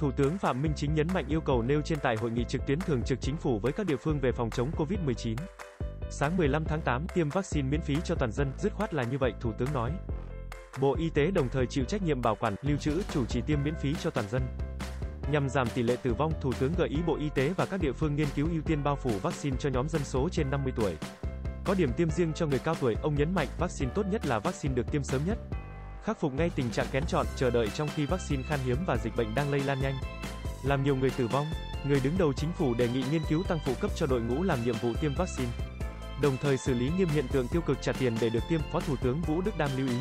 Thủ tướng Phạm Minh Chính nhấn mạnh yêu cầu nêu trên tại hội nghị trực tuyến thường trực chính phủ với các địa phương về phòng chống Covid-19. Sáng 15 tháng 8, tiêm vaccine miễn phí cho toàn dân, dứt khoát là như vậy, Thủ tướng nói. Bộ Y tế đồng thời chịu trách nhiệm bảo quản, lưu trữ, chủ trì tiêm miễn phí cho toàn dân. Nhằm giảm tỷ lệ tử vong, Thủ tướng gợi ý Bộ Y tế và các địa phương nghiên cứu ưu tiên bao phủ vaccine cho nhóm dân số trên 50 tuổi. Có điểm tiêm riêng cho người cao tuổi, ông nhấn mạnh vaccine tốt nhất là vaccine được tiêm sớm nhất. Khắc phục ngay tình trạng kén chọn, chờ đợi trong khi vaccine khan hiếm và dịch bệnh đang lây lan nhanh. Làm nhiều người tử vong, người đứng đầu chính phủ đề nghị nghiên cứu tăng phụ cấp cho đội ngũ làm nhiệm vụ tiêm vaccine. Đồng thời xử lý nghiêm hiện tượng tiêu cực trả tiền để được tiêm, Phó Thủ tướng Vũ Đức Đam lưu ý.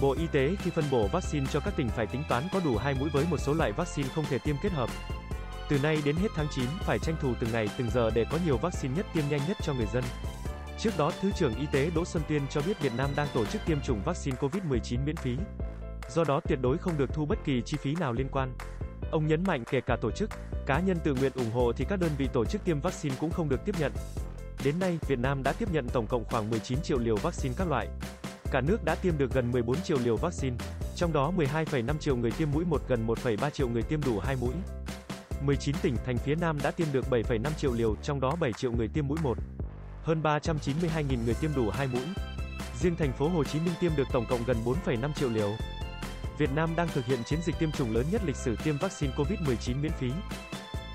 Bộ Y tế khi phân bổ vaccine cho các tỉnh phải tính toán có đủ hai mũi với một số loại vaccine không thể tiêm kết hợp. Từ nay đến hết tháng 9, phải tranh thủ từng ngày từng giờ để có nhiều vaccine nhất tiêm nhanh nhất cho người dân. Trước đó, Thứ trưởng Y tế Đỗ Xuân Tuyên cho biết Việt Nam đang tổ chức tiêm chủng vaccine COVID-19 miễn phí. Do đó tuyệt đối không được thu bất kỳ chi phí nào liên quan. Ông nhấn mạnh kể cả tổ chức, cá nhân tự nguyện ủng hộ thì các đơn vị tổ chức tiêm vaccine cũng không được tiếp nhận. Đến nay, Việt Nam đã tiếp nhận tổng cộng khoảng 19 triệu liều vaccine các loại. Cả nước đã tiêm được gần 14 triệu liều vaccine, trong đó 12,5 triệu người tiêm mũi 1, gần 1,3 triệu người tiêm đủ 2 mũi. 19 tỉnh thành phía Nam đã tiêm được 7,5 triệu liều, trong đó 7 triệu người tiêm mũi 1. Hơn 392.000 người tiêm đủ 2 mũi. Riêng thành phố Hồ Chí Minh tiêm được tổng cộng gần 4,5 triệu liều. Việt Nam đang thực hiện chiến dịch tiêm chủng lớn nhất lịch sử tiêm vaccine COVID-19 miễn phí.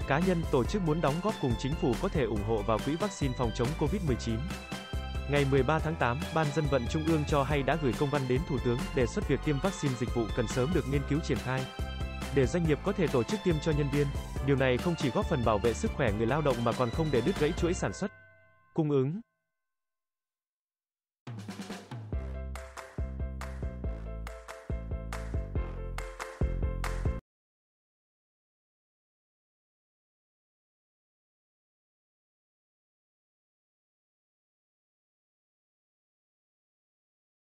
Cá nhân, tổ chức muốn đóng góp cùng chính phủ có thể ủng hộ vào quỹ vaccine phòng chống COVID-19. Ngày 13 tháng 8, Ban dân vận Trung ương cho hay đã gửi công văn đến Thủ tướng đề xuất việc tiêm vaccine dịch vụ cần sớm được nghiên cứu triển khai. Để doanh nghiệp có thể tổ chức tiêm cho nhân viên, điều này không chỉ góp phần bảo vệ sức khỏe người lao động mà còn không để đứt gãy chuỗi sản xuất, cung ứng,